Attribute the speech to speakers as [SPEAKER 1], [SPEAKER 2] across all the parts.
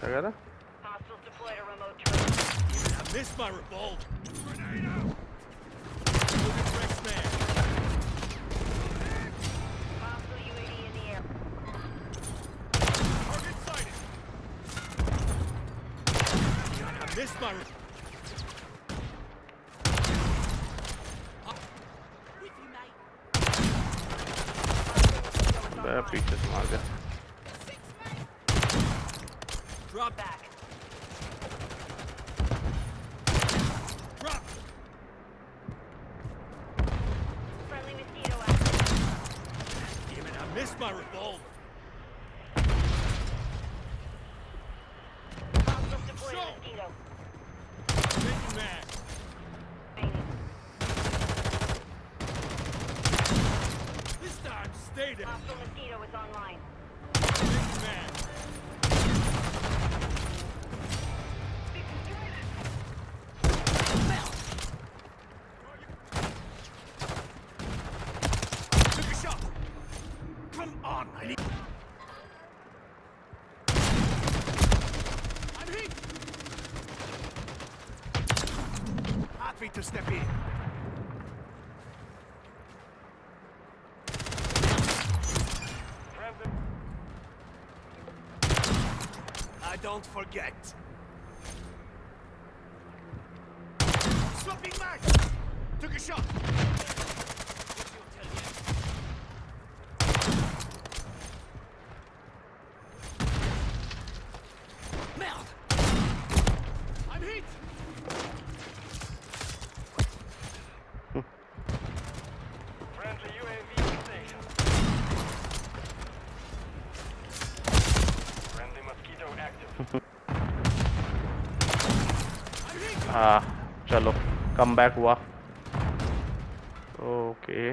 [SPEAKER 1] I got it.
[SPEAKER 2] I missed my revolver. This my
[SPEAKER 3] With you, mate. Bad
[SPEAKER 2] Drop
[SPEAKER 1] Back.
[SPEAKER 2] Drop.
[SPEAKER 1] Friendly mosquito active.
[SPEAKER 2] Damn it! I missed my revolver.
[SPEAKER 1] Hostiles deployed
[SPEAKER 2] Show.
[SPEAKER 1] a mosquito.
[SPEAKER 2] Taking mag. This time, stay there.
[SPEAKER 1] Hostile mosquito is online.
[SPEAKER 2] Happy to step in. I don't forget. Swapping back. Took a shot.
[SPEAKER 3] हाँ चलो come back हुआ।
[SPEAKER 2] Okay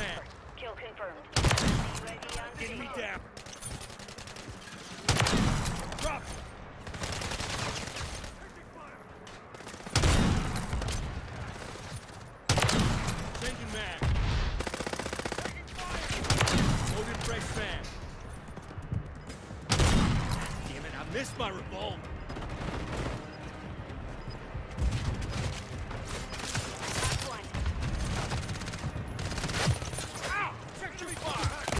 [SPEAKER 2] man.
[SPEAKER 1] Kill confirmed.
[SPEAKER 2] Get me down. Drop. Changing mag. Loaded fresh man. Damn it, I missed my revolver.